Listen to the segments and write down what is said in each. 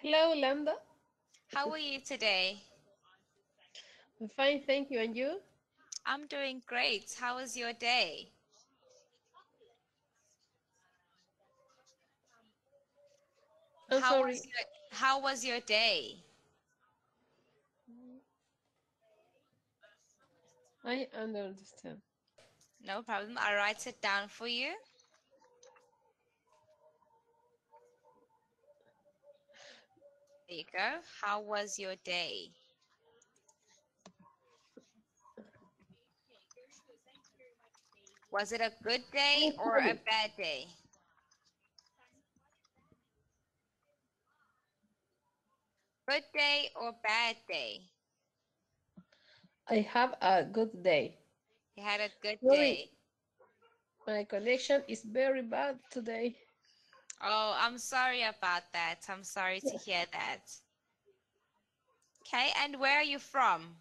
Hello, Landa. How are you today? I'm fine, thank you. And you? I'm doing great. How was your day? I'm how sorry. Was your, how was your day? I understand. No problem. I'll write it down for you. There you go. How was your day? Was it a good day or a bad day? Good day or bad day? I have a good day. You had a good day. My connection is very bad today. Oh, I'm sorry about that. I'm sorry to hear that. Okay, and where are you from?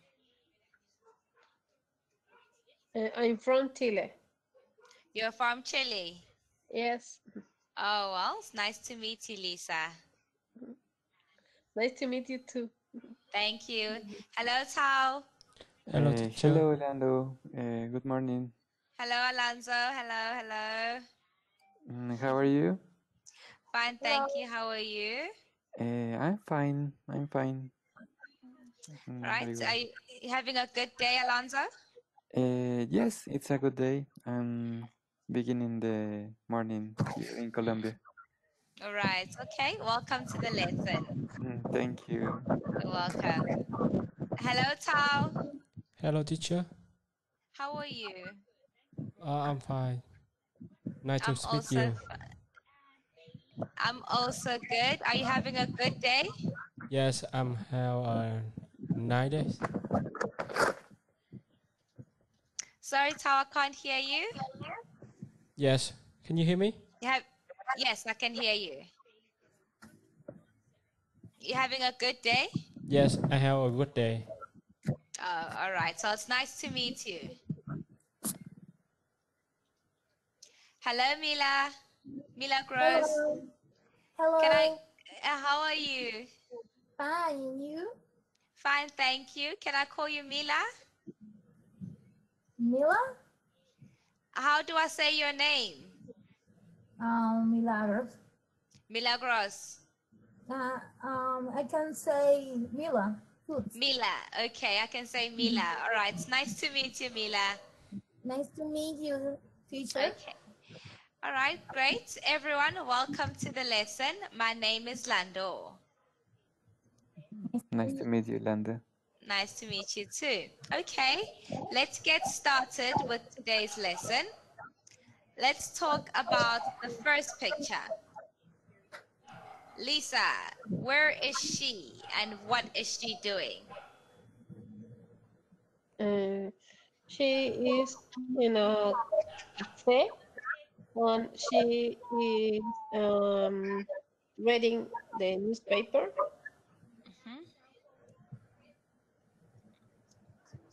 Uh, I'm from Chile. You're from Chile. Yes. Oh, well, it's nice to meet you, Lisa. Nice to meet you too. Thank you. Hello, Tao. Hello, Uh, hello, Orlando. Uh, good morning. Hello, Alonso. Hello, hello. Mm, how are you? Fine, thank you. How are you? Uh, I'm fine. I'm fine. Mm, Right. well. Are you you having a good day, Alonso? Uh, yes, it's a good day. I'm beginning the morning here in Colombia. All right. Okay. Welcome to the lesson. Mm, thank you. You're welcome. Hello, Tao. Hello, teacher. How are you? Uh, I'm fine. Nice to I'm speak also you. I'm also good. Are you having a good day? Yes, I'm have a nice day. Sorry, Tao, I can't hear you. Yes. Can you hear me? You have yes, I can hear you. You having a good day? Yes, I have a good day. Oh, all right. So it's nice to meet you. Hello, Mila. Milagros. Hello. Hello. Can I? Uh, how are you? Fine, you? Fine, thank you. Can I call you Mila? Mila? How do I say your name? Um, Milagros. Milagros. Uh, um, I can say Mila. Good. Mila. Okay, I can say Mila. All right. It's nice to meet you, Mila. Nice to meet you, teacher. Okay. All right, great. Everyone, welcome to the lesson. My name is Lando. Nice to meet you, Lando. Nice to meet you too. Okay, let's get started with today's lesson. Let's talk about the first picture. Lisa, where is she and what is she doing? Uh, she is in a cafe and she is um, reading the newspaper. Mhm.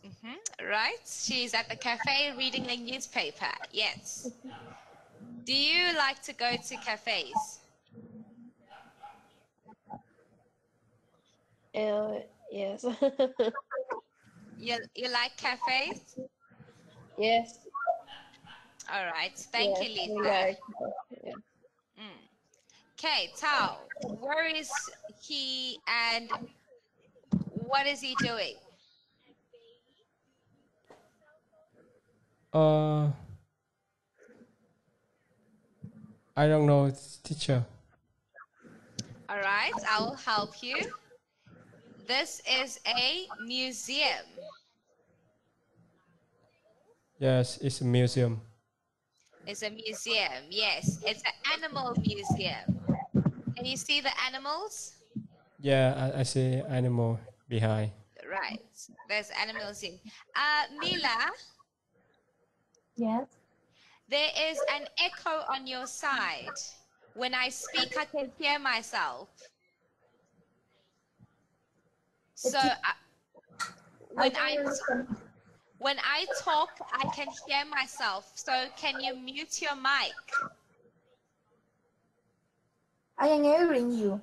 Mhm, Right, she's at the cafe reading the newspaper. Yes. Do you like to go to cafes? Uh, yes. You, you like cafes? yes. All right. Thank yes, you, Lisa. like- yeah. Okay, Tao, where is he and what is he doing? Uh, I don't know, it's teacher. All right, I'll help you. This is a museum. Yes, it's a museum. It's a museum. Yes, it's an animal museum. Can you see the animals? Yeah, I, I see animal behind. Right. There's animals in. Uh, Mila, Yes. there is an echo on your side. When I speak, I can hear myself. So I, when I understand. When I talk, I can hear myself. So can you mute your mic? I am hearing you.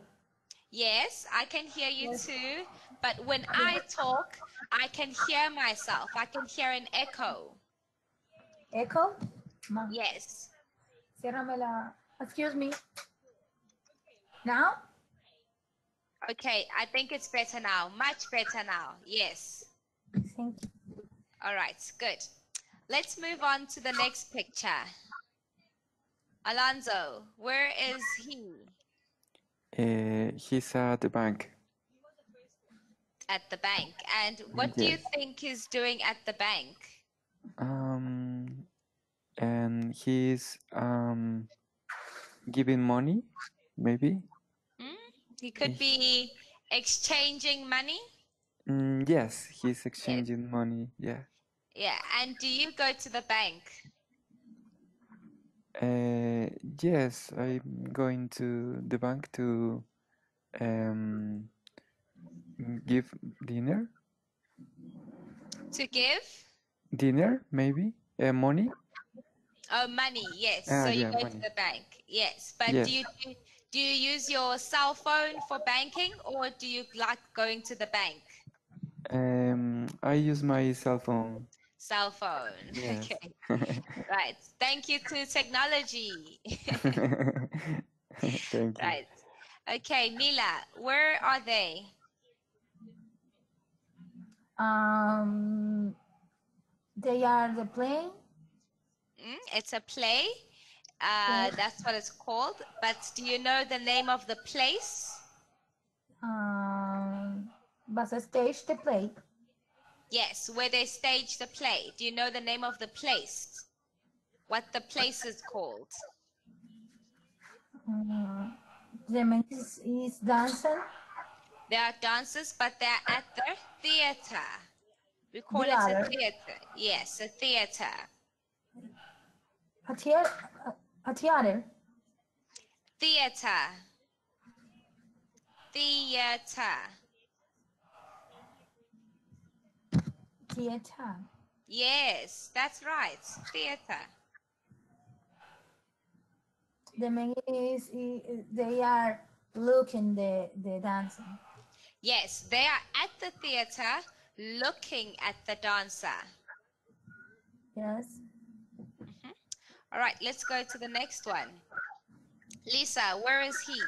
Yes, I can hear you too. But when I talk, I can hear myself. I can hear an echo. Echo? Ma, Yes. la. Excuse me. Now? Okay, I think it's better now. Much better now. Yes. Thank you. All right, good. Let's move on to the next picture. Alonso, where is he? Uh, he's at the bank. At the bank. And what do you think he's doing at the bank? Um, and he's um giving money, maybe. He could be exchanging money. Mm, yes, he's exchanging money. Yeah. Yeah. And do you go to the bank? Uh, yes, I'm going to the bank to um give dinner. To give? Dinner, maybe. Uh, money. Oh, money. Yes. Ah, so you yeah, go to the bank. Yes. But Yes. do you do, do you use your cell phone for banking or do you like going to the bank? Um, I use my cell phone. Cell phone. Yes. Okay. Right. Thank you to technology. Thank you. right. Okay, Mila, where are they? Um, they are the plane. Mm, it's a play. Uh, that's what it's called. But do you know the name of the place? Um, bus stage the play. Yes, where they stage the play. Do you know the name of the place? What the place is called? Uh, the man is, is dancing. There are dancers, but they're at the theater. We call it a Theater. theater. Yes, a theater. A theater. A theater. Theater. Theater. Theater. Yes, that's right. Theater. The man is, they are looking the, the dancing. Yes, they are at the theater looking at the dancer. Yes. Mm-hmm. All right, let's go to the next one. Lisa, where is he?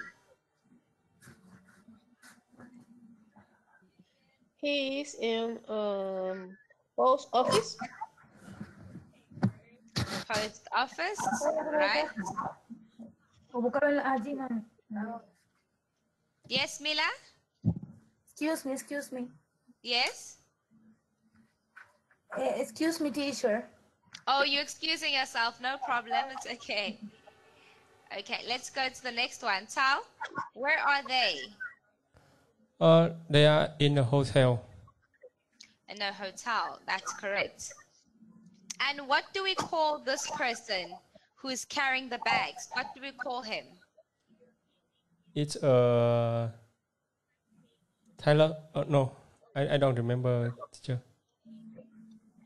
He's in um post office. Post office, right? O búscalo en la- Yes, Mila? Excuse me, excuse me. Yes? Eh, excuse me, teacher. Oh, you're excusing yourself. No problem. It's okay. Okay, let's go to the next one. Tal, where are they? Uh, they are in the hotel. In a hotel. That's correct. And what do we call this person who is carrying the bags? What do we call him? It's uh Tyler. Uh, no, I, I don't remember. Teacher.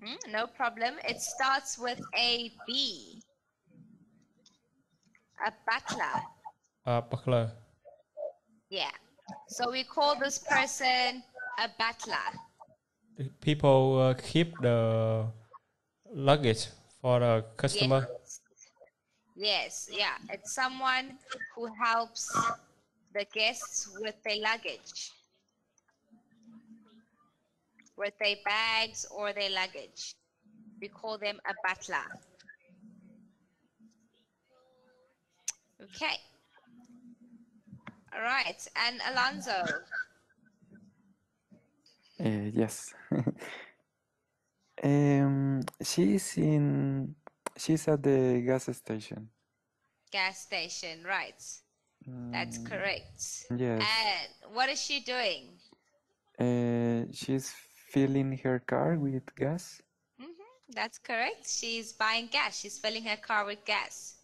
Hmm, no problem. It starts with a B. A butler. A Buckler. Yeah. So we call this person a butler. People uh, keep the luggage for the customer. Yes. Yes, yeah. It's someone who helps the guests with their luggage, with their bags or their luggage. We call them a butler. Okay. All right. And Alonso, Uh, yes. um, she's in. She's at the gas station. gas station, right? That's Mm, correct. Yes. And what is she doing? Uh, she's filling her car with gas. hmm That's correct. She's buying gas. She's filling her car with gas.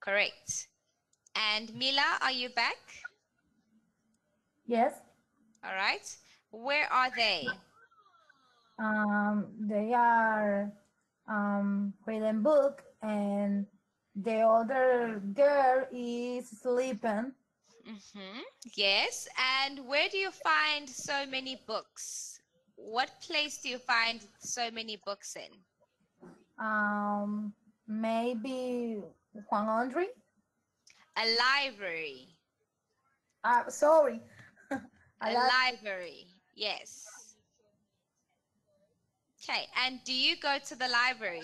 Correct. And Mila, are you back? Yes. All right. Where are they? Um, they are um, reading book and the other girl is sleeping. Mm-hmm. Yes. And where do you find so many books? What place do you find so many books in? Um, maybe Juan Andre. A library. Uh, sorry. A library. Yes. Okay. And do you go to the library?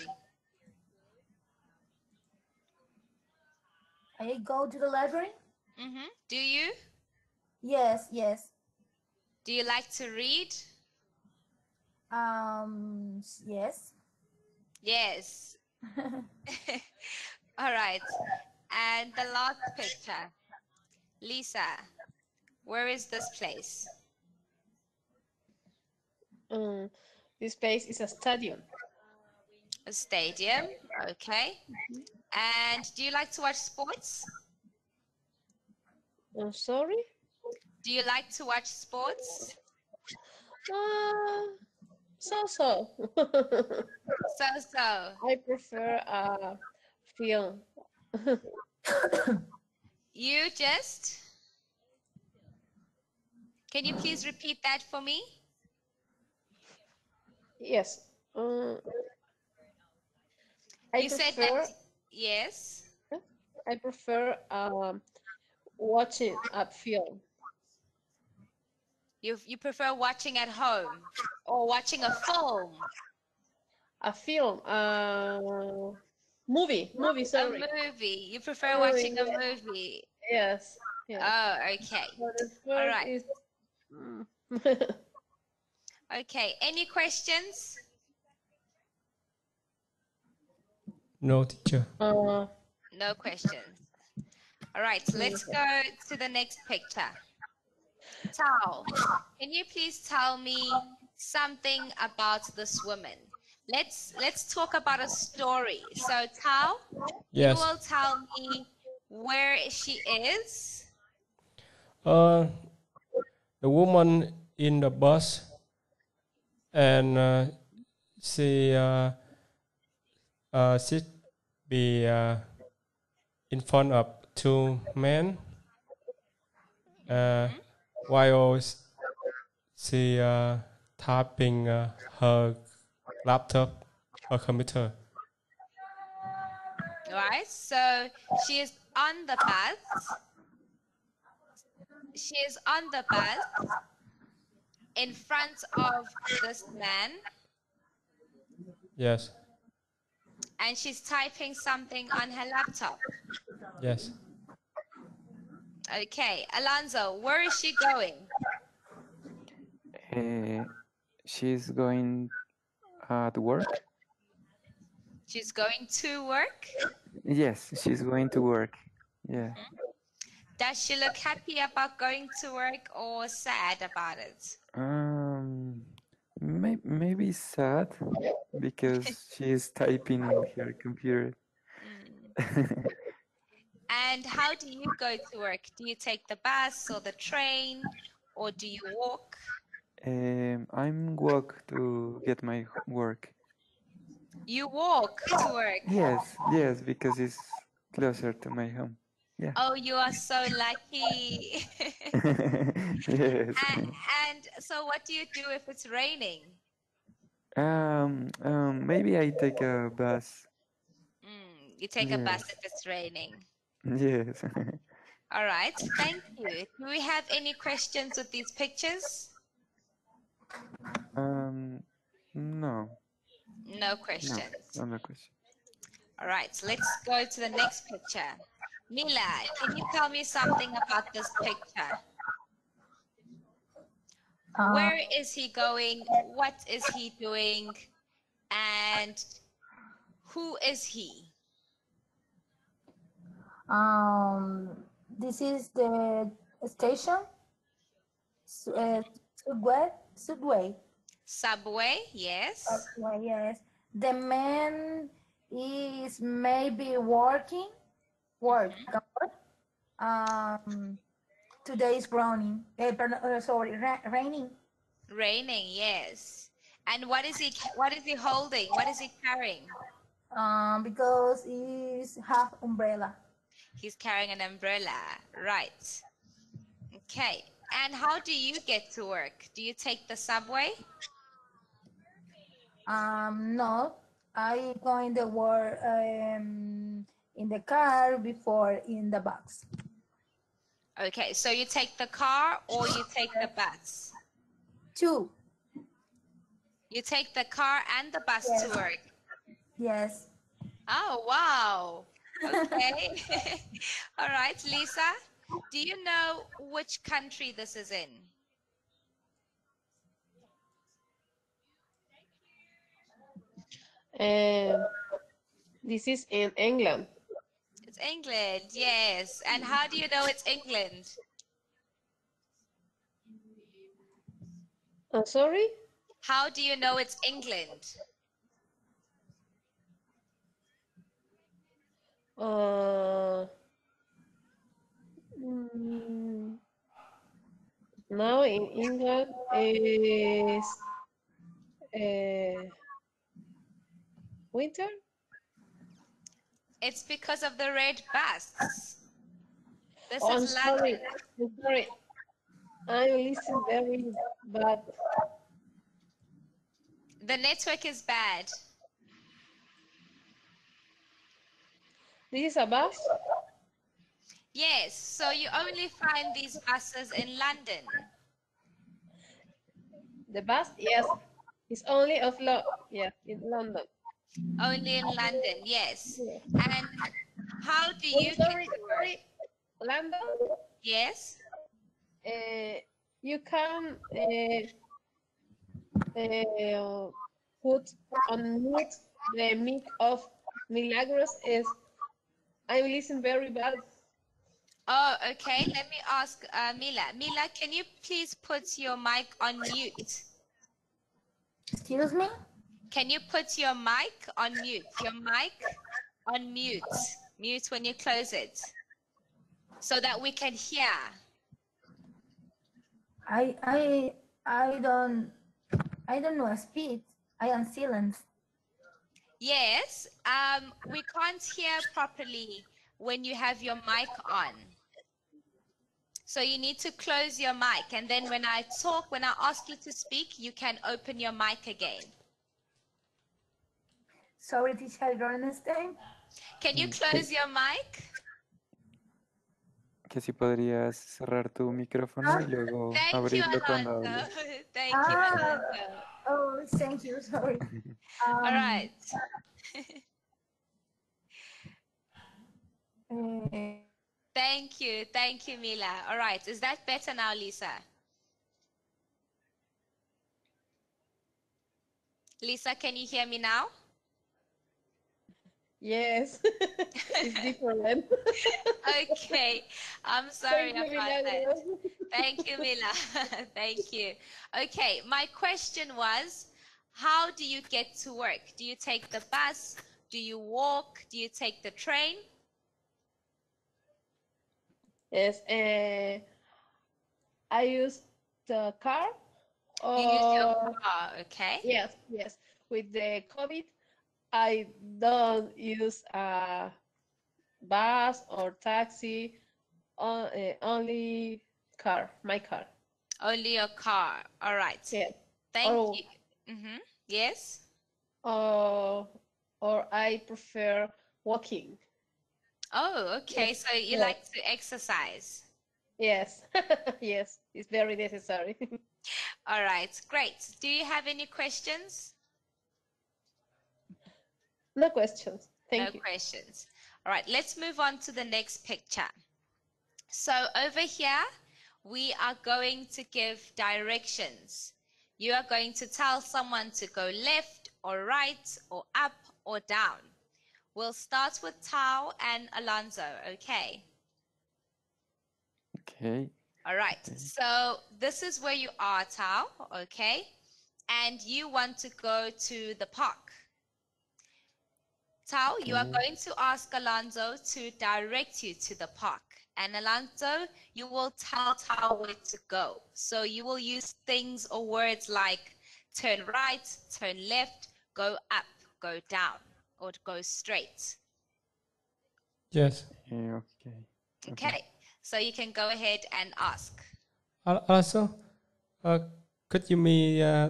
I go to the library. hmm Do you? Yes, yes. Do you like to read? Um, yes. Yes. All right. And the last picture. Lisa, where is this place? Um, this place is a stadium. A stadium. Okay. And do you like to watch sports? I'm sorry. Do you like to watch sports? Uh, so so. So so. I prefer uh, film. You just. Can you please repeat that for me? Yes. Um, I you said prefer that. Yes. I prefer um, watching a film. You you prefer watching at home or watching a film? A film. Uh, movie. Movie. Sorry. A movie. You prefer Movie, watching a yeah. movie. Yes. yes. Oh, okay. First right. Mm. Okay. Any questions? No, teacher. uh, No questions. All right, let's go to the next picture. Tao, can you please tell me something about this woman? Let's let's talk about a story. So Tao, Yes. you will tell me where she is. Uh, the woman in the bus, and uh, she uh, uh, be uh, in front of two men, uh, while she uh, typing uh, her laptop, her computer. Right? So she is on the bus. She is on the bus in front of this man Yes, and she's typing something on her laptop. yes. Okay, Alonso, where is she going? Uh, she's going to work. She's going to work. Yes, she's going to work. Yeah. Does she look happy about going to work or sad about it? Um, may, maybe sad because she's typing on her computer. And how do you go to work? Do you take the bus or the train or do you walk? Um, I'm walk to get my work. You walk to work. Yes, yes, because it's closer to my home. Oh, you are so lucky. yes. and, and so, what do you do if it's raining? Um, um, maybe I take a bus. Mm, you take a bus if it's raining. Yes. All right, thank you. Do we have any questions with these pictures? um, no, No no, questions. no, no question. All right, so let's go to the next picture. Mila, can you tell me something about this picture? Uh, Where is he going? What is he doing? And who is he? um, this is the station. Uh, subway, subway. Subway, yes. Subway, yes. The man is maybe working. Work. Um, today is browning. Eh, uh, sorry, ra- raining. Raining, yes. And what is he what is he holding? What is he carrying? Um, because he's half umbrella. He's carrying an umbrella. Right. Okay. And how do you get to work? Do you take the subway? Um, no, I go in the work um, in the car before in the bus. Okay, so you take the car or you take the bus? Two. You take the car and the bus to work. Yes. Oh, wow. Okay. All right, Lisa, do you know which country this is in? Um, this is in England. England, yes. And how do you know it's England? I'm sorry. How do you know it's England? Uh, mm, now in England is uh, winter. It's because of the red bus. This Oh, I'm is sorry. London. I'm sorry. I listen very bad. The network is bad. This is a bus. Yes, so you only find these buses in London. The bus, yes, it's only of Lo yes, in London. Only in London, yes. And how do Oh, you sorry, get to work? sorry. London, Yes. uh, you can uh, uh, put on mute the mic of Milagros is I'm listening very bad. Oh, okay. Let me ask uh, Mila. Mila, can you please put your mic on mute? Excuse me? Can you put your mic on mute? Your mic on mute. Mute when you close it. So that we can hear. I I I don't I don't know a speed. I am silent. Yes, um, we can't hear properly when you have your mic on. So you need to close your mic, and then when I talk, when I ask you to speak, you can open your mic again. Sorry, teacher, I don't understand. Can you close your mic? Que si podrías cerrar tu micrófono y luego Thank you, abrirlo cuando Alonso. hables. Thank you, Ah. Alonso. Oh, thank you. Sorry. All Um, right. eh, Thank you. Thank you, Mila. All right. Is that better now, Lisa? Lisa, can you hear me now? Yes, it's different. Okay. I'm sorry Thank you, about that. Thank you, Mila. Thank you. Okay, my question was how do you get to work? Do you take the bus? Do you walk? Do you take the train? Yes, uh, I use the car. You use your car, okay? Yes, yes. With the COVID, I don't use a bus or taxi. Uh, only car, my car. Only a car. All right. Yeah. Thank Oh. you. hmm Yes. Or or I prefer walking. Oh, okay. So you Yeah. like to exercise. Yes, yes. It's very necessary. All right. Great. Do you have any questions? No questions. Thank no you. questions. All right, let's move on to the next picture. So over here, we are going to give directions. You are going to tell someone to go left or right or up or down. We'll start with Tao and Alonso, okay? Okay. All right, so this is where you are, Tao, okay? And you want to go to the park. Tao, you are going to ask Alonso to direct you to the park. And Alonso, you will tell Tao where to go. So you will use things or words like turn right, turn left, go up, go down, or go straight. Yes. Eh, okay. Okay, so you can go ahead and ask. Al- Also, uh, could you me uh,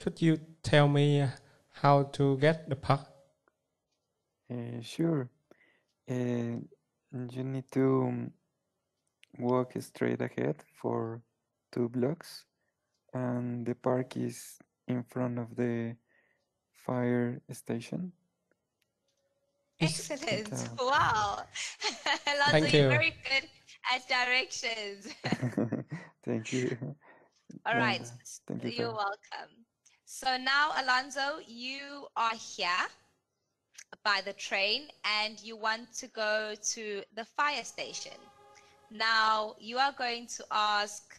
could you tell me uh, how to get the park? Uh, sure. Uh, you need to um, walk straight ahead for two blocks, and the park is in front of the fire station. Is- Excellent. uh, Wow. Alonso, Thank you're very good at directions. Thank you. All Yeah, right. Thank you. You're welcome. So now, Alonso, you are here by the train and you want to go to the fire station. Now, you are going to ask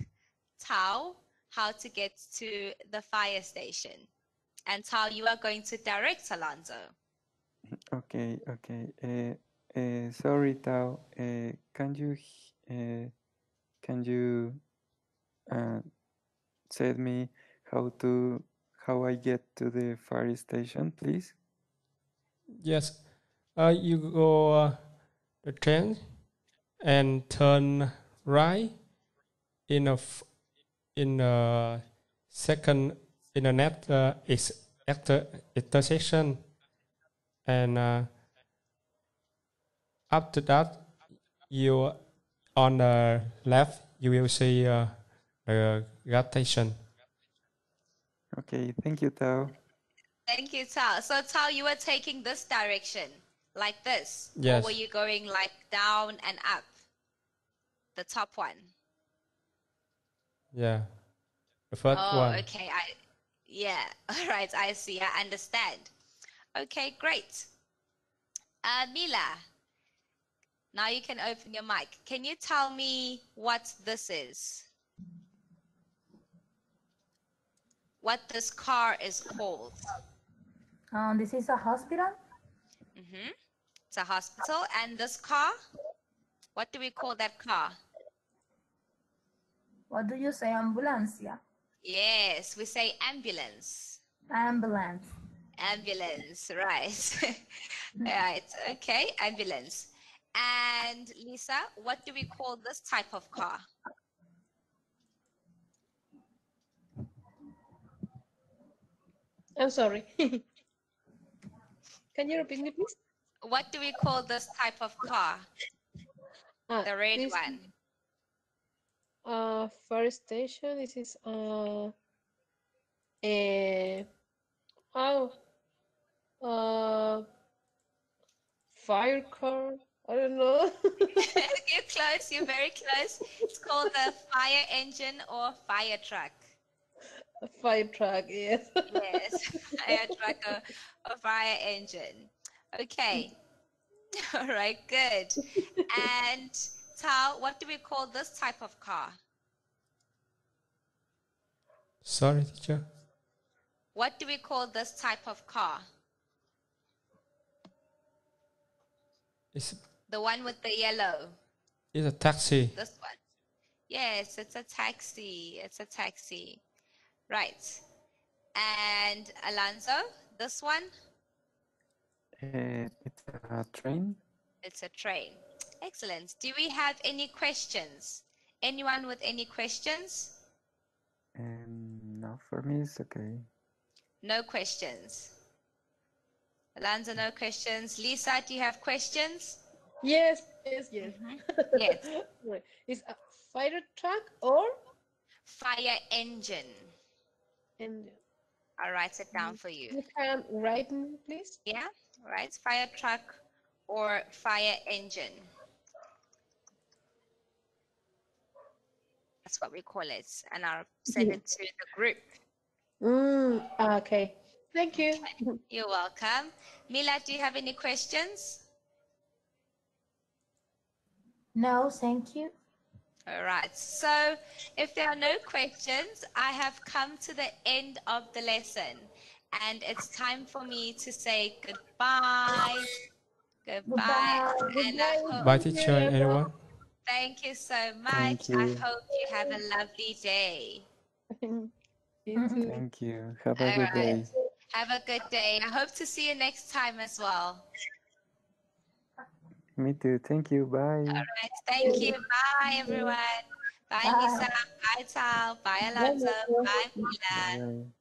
Tao how to get to the fire station. And Tao, you are going to direct Alonso. Okay, okay. Uh, uh, sorry, Tao. Uh, can you can you uh, tell me how to how I get to the fire station, please? Yes. Uh, you go uh, the train and turn right in a f- in a second internet uh, is after intersection and uh, after that you on the left you will see uh, the gas station Okay, thank you, Tao. Thank you, Tao. So, Tao, you were taking this direction, like this? Yes. Or were you going like down and up? The top one? yeah the first oh, one okay. I yeah. All right. I see. I understand. Okay, great. Uh, Mila, now you can open your mic. Can you tell me what this is? What this car is called? Um, this is a hospital. hmm It's a hospital. And this car? What do we call that car? What do you say? Ambulancia. Yes, we say ambulance. Ambulance. Ambulance, right. right, okay, ambulance. And Lisa, what do we call this type of car? I'm sorry. Can you repeat me, please? What do we call this type of car? Ah, The red this, one. Uh, fire station. This is uh, a oh, uh, fire car. I don't know. you're close, you're very close. It's called the fire engine or fire truck. A fire truck. Yes. Yes, fire truck a, or fire engine. Okay. Mm. All right, good. And Tao, what do we call this type of car? sorry teacher What do we call this type of car? it's The one with the yellow. it's a taxi This one. Yes, it's a taxi. It's a taxi. Right. And Alonso, this one, Uh, it's a train. it's a train. Excellent. Do we have any questions? Anyone with any questions? Um, no, for me it's okay. No questions. Alonso, no questions. Lisa, do you have questions? Yes. Yes. Yes. Yes. Right. Is a fire truck or Fire engine. And I'll write it down for you. you can write me, please. Yeah, right. Fire truck or fire engine. That's what we call it. And I'll send Yeah. it to the group. Mm, okay. Thank you. You're welcome. Mila, do you have any questions? No, thank you. All right. So if there are no questions, I have come to the end of the lesson. And it's time for me to say goodbye. Goodbye. Goodbye. And I hope, bye teacher and everyone thank you so much. Thank I hope you have a lovely day. Thank you. Have a All good day. Have a good day. I hope to see you next time as well. Me too. Thank you. Bye. All right. Thank you. Bye, everyone. Bye, Bye. Lisa. Bye, Tal. Bye, Alonso. Bye, Milan. Bye.